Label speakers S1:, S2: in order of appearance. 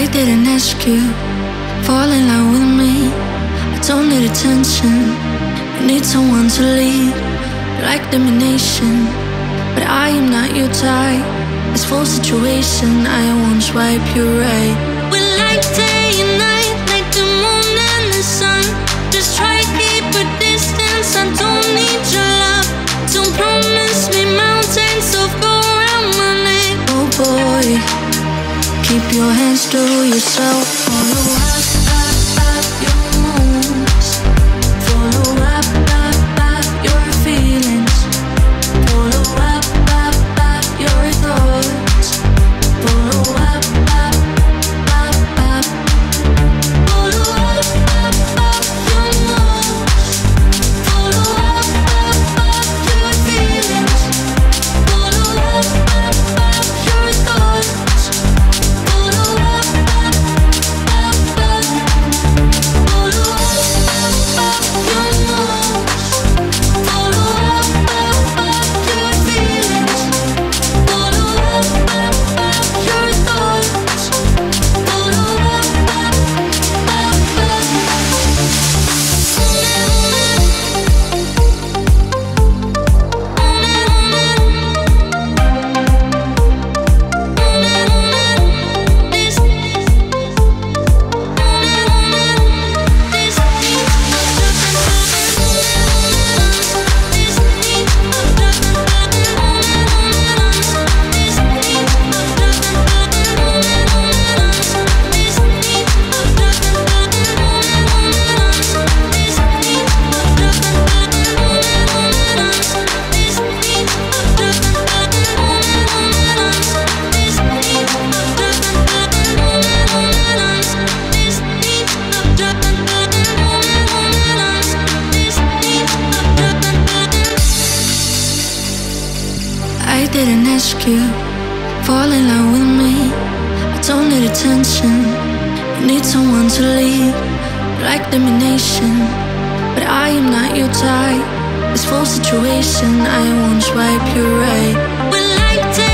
S1: I didn't ask you, fall in love with me. I don't need attention, I need someone to lead, like domination. But I am not your type. It's full situation, I won't swipe you right. We like day yourself. Didn't ask you, fall in love with me. I don't need attention, I need someone to lead, like domination. But I am not your type. It's full situation, I won't swipe you right. We like